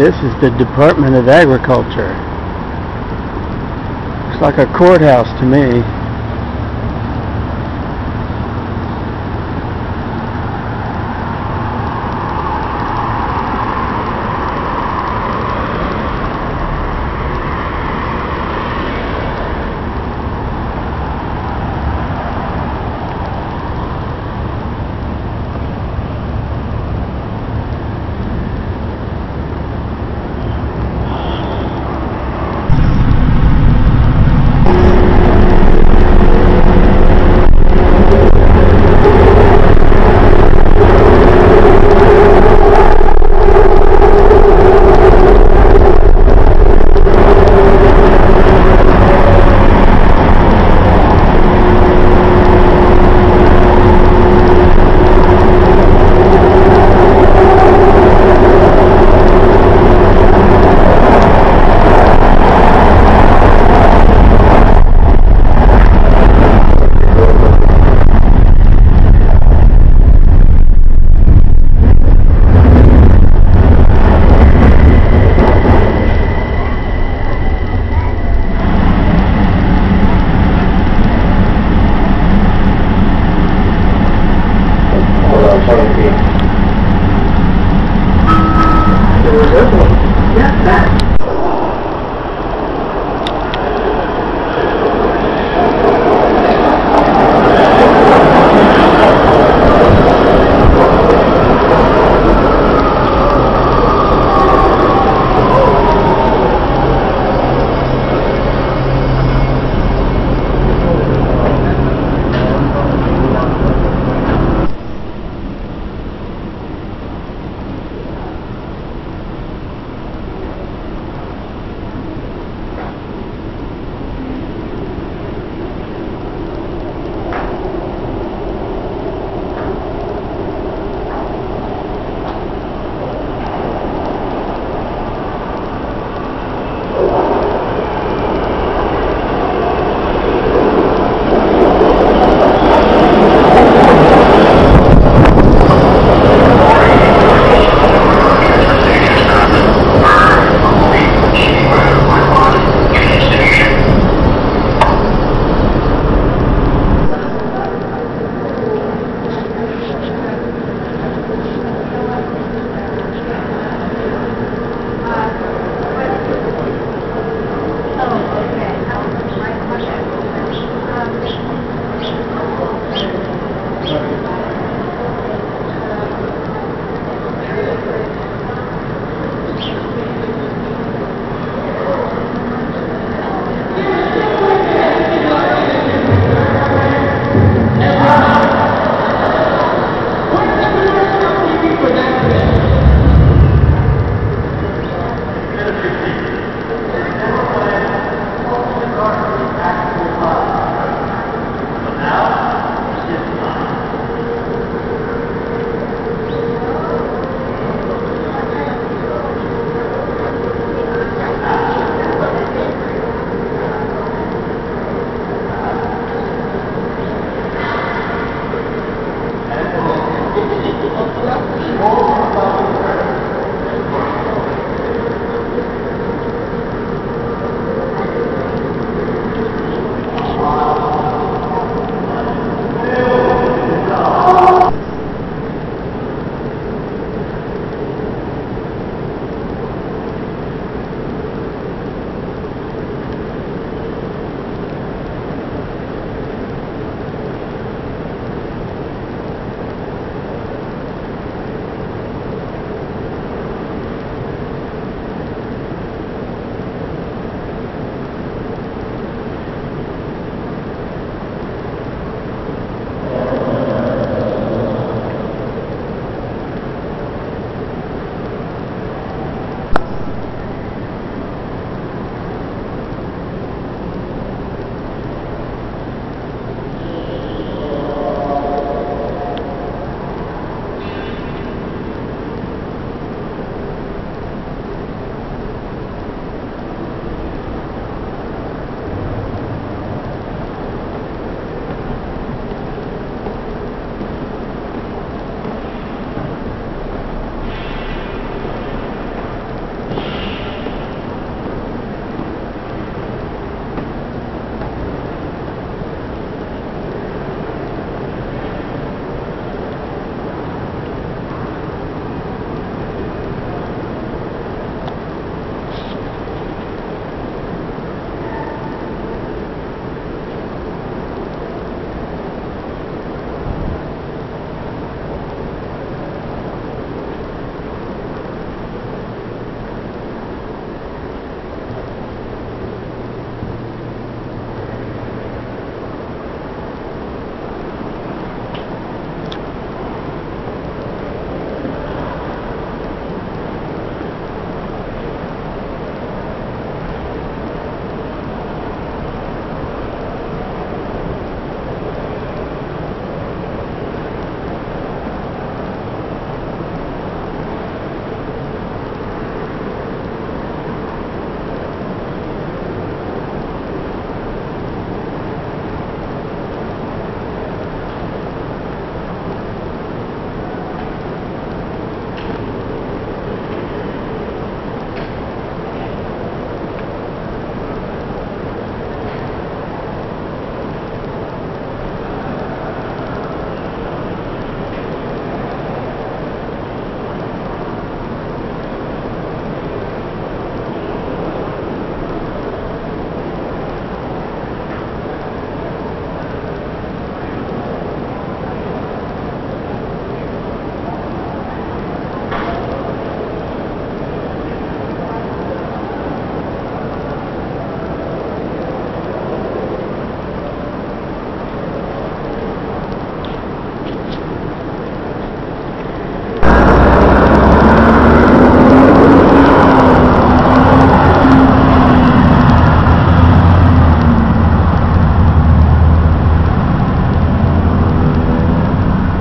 This is the Department of Agriculture. Looks like a courthouse to me.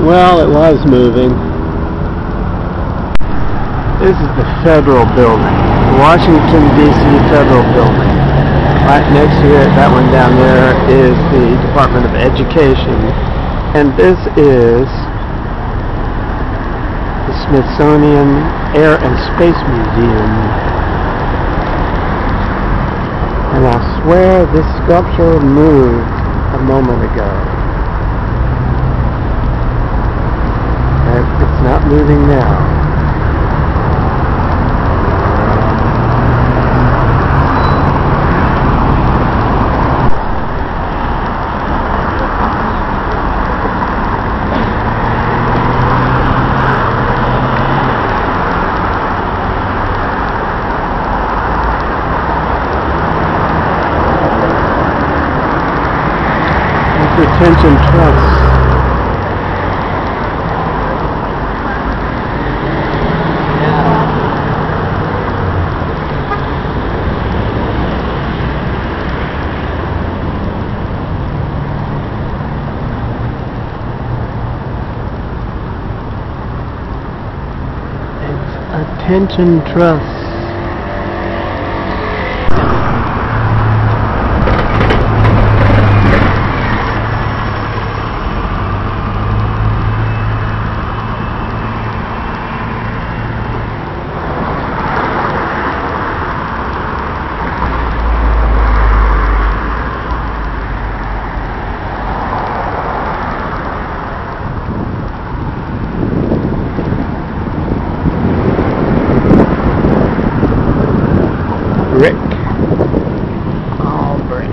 Well, it was moving. This is the federal building. Washington, D.C. federal building. Right next to it, that one down there, is the Department of Education. And this is the Smithsonian Air and Space Museum. And I swear this sculpture moved a moment ago. Not moving now. Retention Trust. Attention Trust. Brick. All oh, brick.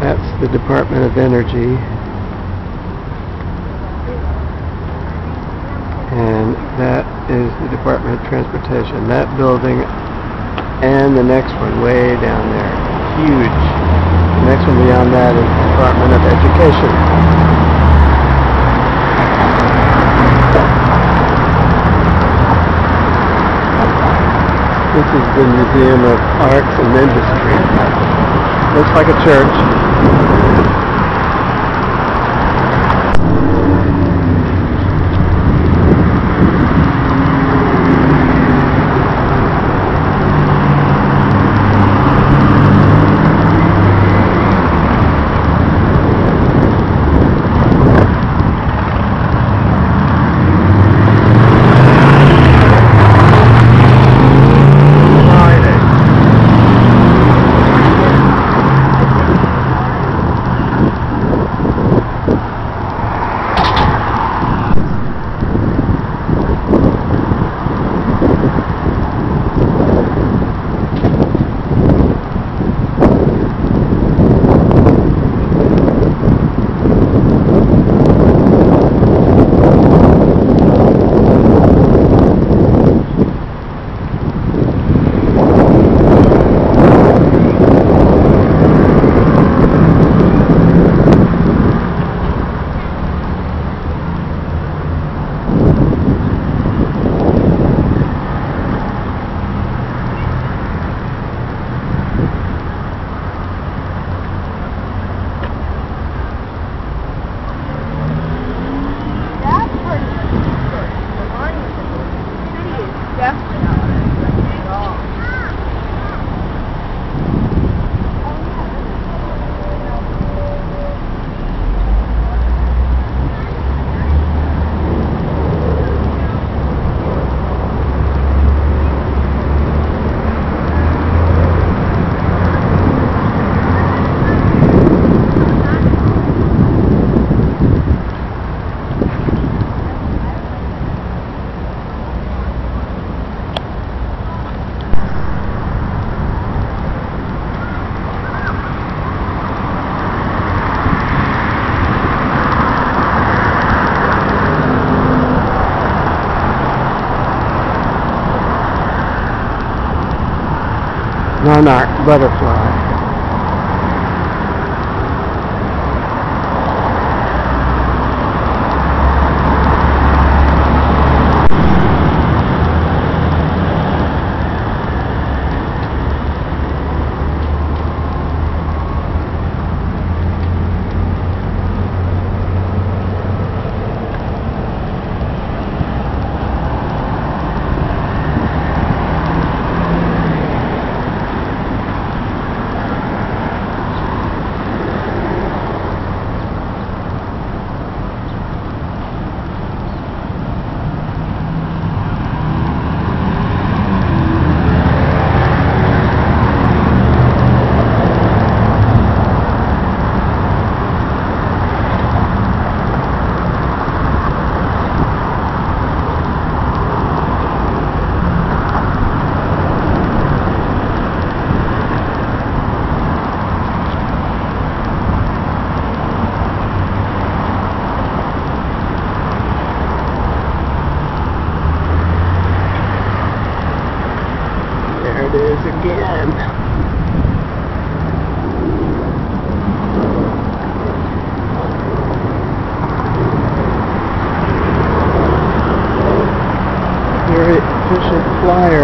That's the Department of Energy. And that is the Transportation. That building and the next one way down there. Huge. The next one beyond that is the Department of Education. This is the Museum of Arts and Industry. Looks like a church. Monarch butterfly. Flyer.